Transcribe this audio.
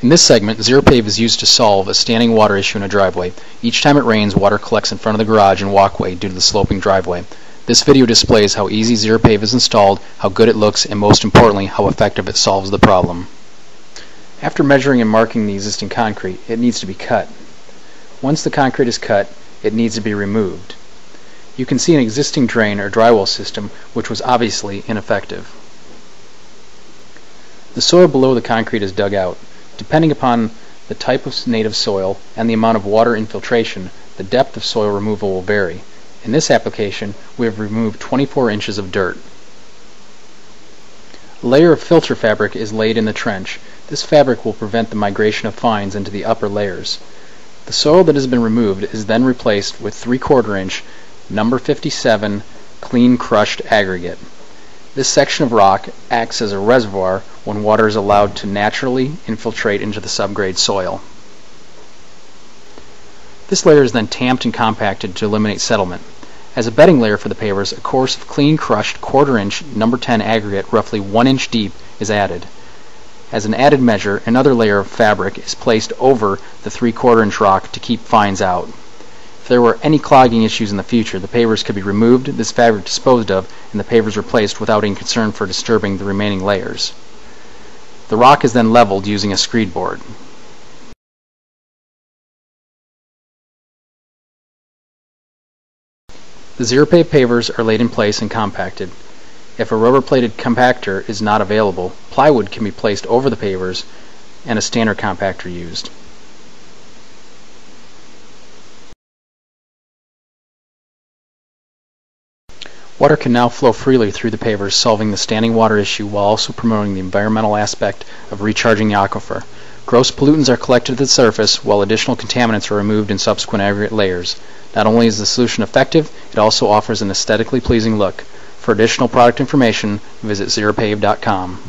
In this segment, Xeripave is used to solve a standing water issue in a driveway. Each time it rains, water collects in front of the garage and walkway due to the sloping driveway. This video displays how easy Xeripave is installed, how good it looks, and most importantly, how effective it solves the problem. After measuring and marking the existing concrete, it needs to be cut. Once the concrete is cut, it needs to be removed. You can see an existing drain or drywell system which was obviously ineffective. The soil below the concrete is dug out. Depending upon the type of native soil and the amount of water infiltration, the depth of soil removal will vary. In this application, we have removed 24 inches of dirt. A layer of filter fabric is laid in the trench. This fabric will prevent the migration of fines into the upper layers. The soil that has been removed is then replaced with 3 quarter inch number 57 clean crushed aggregate. This section of rock acts as a reservoir when water is allowed to naturally infiltrate into the subgrade soil. This layer is then tamped and compacted to eliminate settlement. As a bedding layer for the pavers, a course of clean crushed quarter inch number 10 aggregate roughly 1 inch deep is added. As an added measure, another layer of fabric is placed over the 3 quarter inch rock to keep fines out. If there were any clogging issues in the future, the pavers could be removed, this fabric disposed of, and the pavers replaced without any concern for disturbing the remaining layers. The rock is then leveled using a screed board. The Xeripave pavers are laid in place and compacted. If a rubber-plated compactor is not available, plywood can be placed over the pavers and a standard compactor used. Water can now flow freely through the pavers, solving the standing water issue while also promoting the environmental aspect of recharging the aquifer. Gross pollutants are collected at the surface, while additional contaminants are removed in subsequent aggregate layers. Not only is the solution effective, it also offers an aesthetically pleasing look. For additional product information, visit xeripave.com.